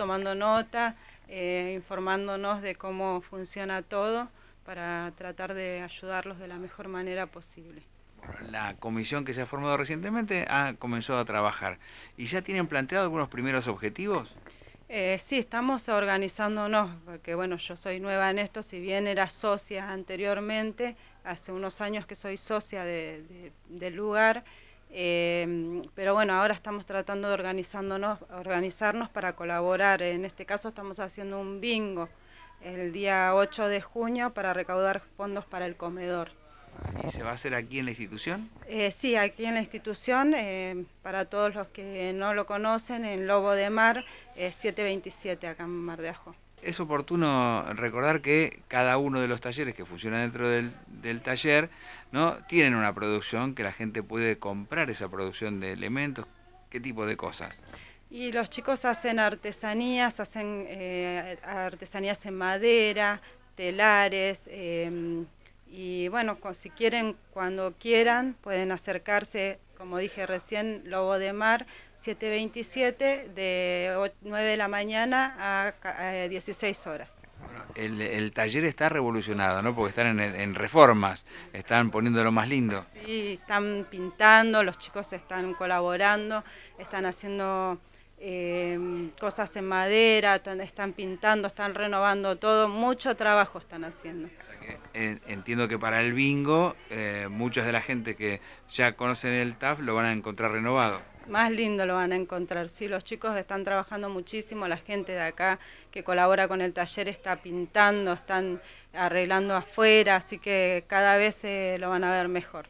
tomando nota, eh, informándonos de cómo funciona todo para tratar de ayudarlos de la mejor manera posible. La comisión que se ha formado recientemente ha comenzado a trabajar. ¿Y ya tienen planteado algunos primeros objetivos? Eh, sí, estamos organizándonos, porque bueno, yo soy nueva en esto, si bien era socia anteriormente, hace unos años que soy socia de, del lugar, eh, pero bueno, ahora estamos tratando de organizándonos, organizarnos para colaborar. En este caso estamos haciendo un bingo el día 8 de junio para recaudar fondos para el comedor. ¿Y se va a hacer aquí en la institución? Eh, sí, aquí en la institución, eh, para todos los que no lo conocen, en Lobo de Mar, 727 acá en Mar de Ajo. Es oportuno recordar que cada uno de los talleres que funcionan dentro del, del, taller no tienen una producción que la gente puede comprar esa producción de elementos, qué tipo de cosas. Y los chicos hacen artesanías, hacen eh, artesanías en madera, telares, eh, y bueno, si quieren, cuando quieran, pueden acercarse, como dije recién, Lobo de Mar, 727, de 9 de la mañana a 16 horas. El, el, taller está revolucionado, ¿no? Porque están en, en, reformas, están poniéndolo más lindo. Sí, están pintando, los chicos están colaborando, están haciendo eh, cosas en madera, están pintando, están renovando todo, mucho trabajo están haciendo. O sea que, eh, entiendo que para el bingo, eh, muchas de la gente que ya conocen el TAF lo van a encontrar renovado. Más lindo lo van a encontrar, sí, los chicos están trabajando muchísimo, la gente de acá que colabora con el taller está pintando, están arreglando afuera, así que cada vez lo van a ver mejor.